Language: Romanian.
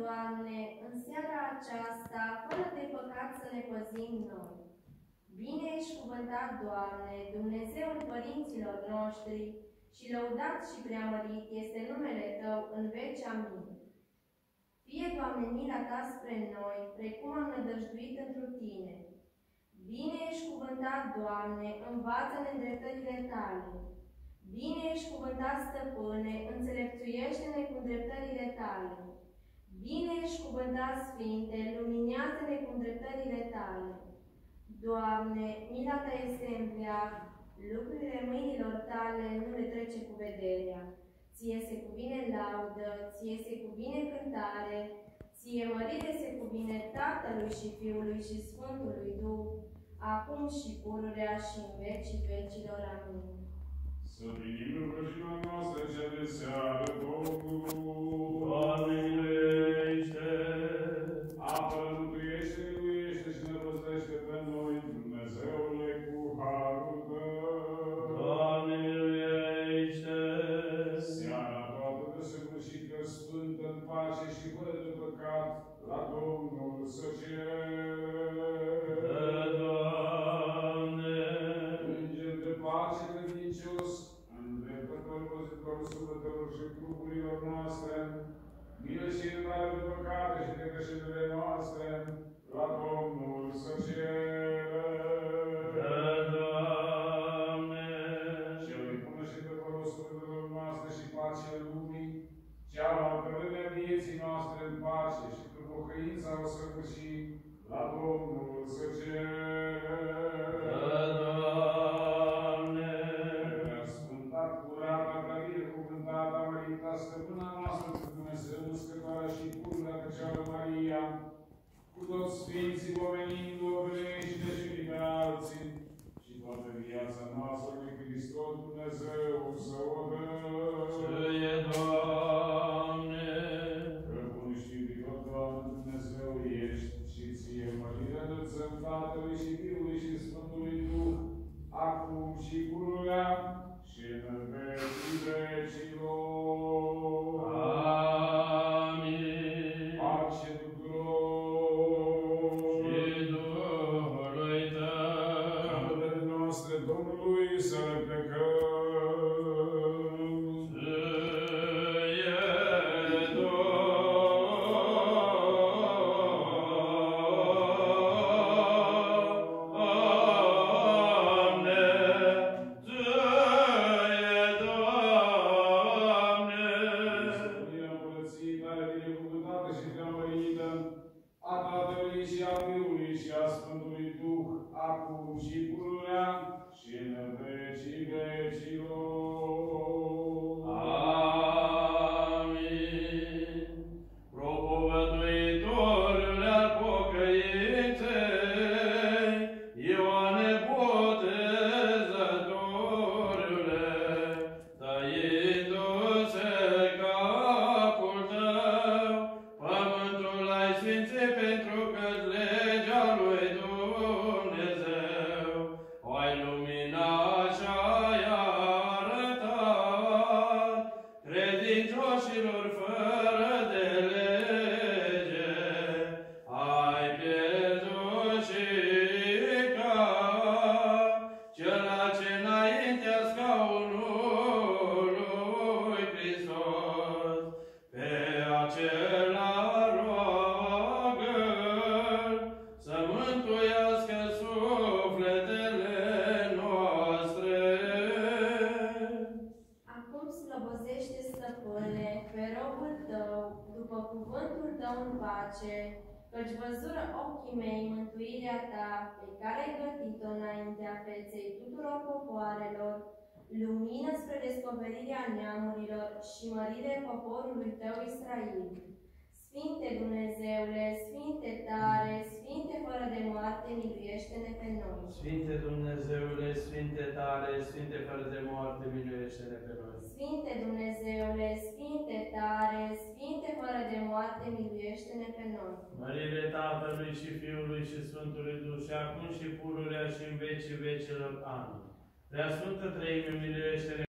Doamne, în seara aceasta, fără de păcat să ne păzim noi. Bine ești cuvântat, Doamne, Dumnezeul părinților noștri, și lăudat și preamărit este numele Tău în veci amin. Fie, Doamne, mila Ta spre noi, precum am nădăjduit întru Tine. Bine ești cuvântat, Doamne, învață-ne dreptările Tale. Bine ești cuvântat, Stăpâne, înțelepțuiește-ne cu dreptările Tale. Bine ești cuvântat, Sfinte, luminează-ne cu dreptările Tale. Doamne, mila Ta este în veac, lucrurile mâinilor Tale nu le trece cu vederea. Ție se cuvine laudă, ție se cuvine cântare, ție mărire se cuvine Tatălui și Fiului și Sfântului Duh, acum și pururea și în vecii vecilor. Amin. Să trupurilor noastre, milă și iertare de păcate și de greșelile noastre, la Domnul să ceră. Cu toți Sfinții pomenind obrește și pe alții, și toată viața noastră de Hristos Dumnezeu să o dă. Ție, Doamne. Că bun și iubitor, Doamne Dumnezeu ești, și ție mărire înălțăm Tatălui și Fiului și Sfântului Duh, acum și pururea și în vecii și pururea și în vecii vecilor. Slăbozește, stăpâne, pe robul tău, după cuvântul tău în pace, căci văzură ochii mei mântuirea ta, pe care ai gătit-o înaintea feței tuturor popoarelor, lumină spre descoperirea neamurilor și mărire poporului tău Israel. Sfinte Dumnezeule, Sfinte tare, Sfinte fără de moarte, miluiește-ne pe noi. Sfinte Dumnezeule, Sfinte tare, Sfinte fără de moarte, miluiește-ne pe noi. Sfinte Dumnezeule, Sfinte tare, Sfinte fără de moarte, miluiește-ne pe noi. Mărire Tatălui și Fiului și Sfântului Duh și acum și pururea și în vecii vecilor. Amin. Prea Sfântă Treime, miluiește-ne